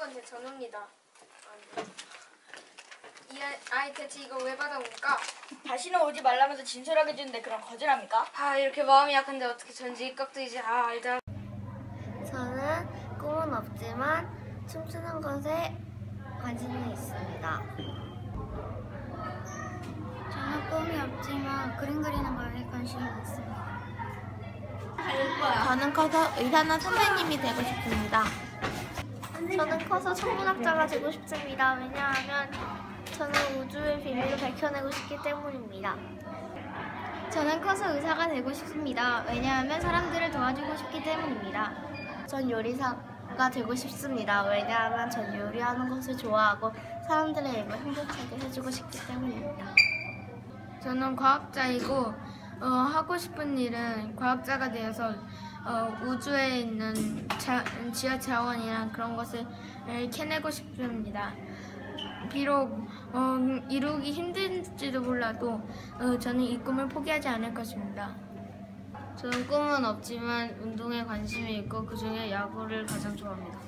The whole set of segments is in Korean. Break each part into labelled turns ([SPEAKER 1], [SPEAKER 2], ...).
[SPEAKER 1] 이쪽은 제 전우입니다. 이 아이, 아이 대체 이거 왜 받아올까?
[SPEAKER 2] 다시는 오지 말라면서 진솔하게 주는데 그럼 거절합니까?
[SPEAKER 1] 아 이렇게 마음이 약한데 어떻게 전지 이제 아 알다.
[SPEAKER 3] 저는 꿈은 없지만 춤추는 것에 관심이 있습니다. 저는 꿈이 없지만 그림 그리는 것에 관심이 있습니다. 저는 커서 의사나 선생님이 되고 싶습니다. 저는 커서 천문학자가 되고 싶습니다. 왜냐하면 저는 우주의 비밀을 밝혀내고 싶기 때문입니다. 저는 커서 의사가 되고 싶습니다. 왜냐하면 사람들을 도와주고 싶기 때문입니다. 전 요리사가 되고 싶습니다. 왜냐하면 전 요리하는 것을 좋아하고 사람들의 입을 행복하게 해주고 싶기 때문입니다.
[SPEAKER 1] 저는 과학자이고 어, 하고 싶은 일은 과학자가 되어서 어, 우주에 있는 자, 지하 자원이랑 그런 것을 캐내고 싶습니다. 비록 어, 이루기 힘든지도 몰라도 어, 저는 이 꿈을 포기하지 않을 것입니다. 저는 꿈은 없지만 운동에 관심이 있고 그중에 야구를 가장 좋아합니다.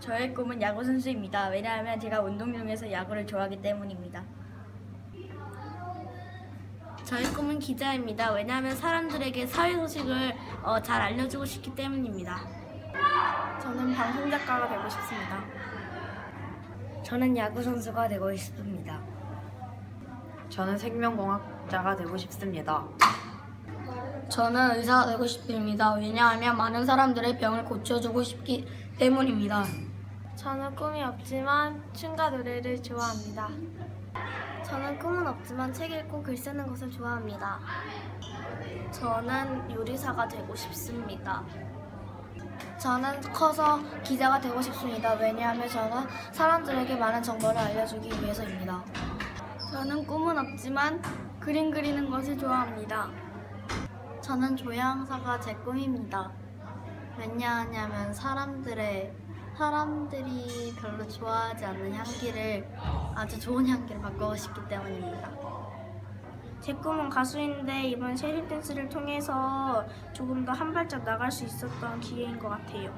[SPEAKER 2] 저의 꿈은 야구 선수입니다. 왜냐하면 제가 운동 중에서 야구를 좋아하기 때문입니다.
[SPEAKER 3] 저의 꿈은 기자입니다. 왜냐하면 사람들에게 사회 소식을 어, 잘 알려주고 싶기 때문입니다. 저는 방송 작가가 되고 싶습니다.
[SPEAKER 2] 저는 야구 선수가 되고 싶습니다.
[SPEAKER 4] 저는 생명공학자가 되고 싶습니다.
[SPEAKER 5] 저는 의사가 되고 싶습니다. 왜냐하면 많은 사람들의 병을 고쳐주고 싶기 때문입니다.
[SPEAKER 3] 저는 꿈이 없지만 춤과 노래를 좋아합니다. 저는 꿈은 없지만 책 읽고 글 쓰는 것을 좋아합니다. 저는 요리사가 되고 싶습니다.
[SPEAKER 5] 저는 커서 기자가 되고 싶습니다. 왜냐하면 저는 사람들에게 많은 정보를 알려주기 위해서입니다.
[SPEAKER 3] 저는 꿈은 없지만 그림 그리는 것을 좋아합니다. 저는 조향사가 제 꿈입니다. 왜냐하냐면 사람들의 사람들이 별로 좋아하지 않는 향기를 아주 좋은 향기로 바꾸고 싶기 때문입니다. 제 꿈은 가수인데 이번 쉐리 댄스를 통해서 조금 더 한 발짝 나갈 수 있었던 기회인 것 같아요.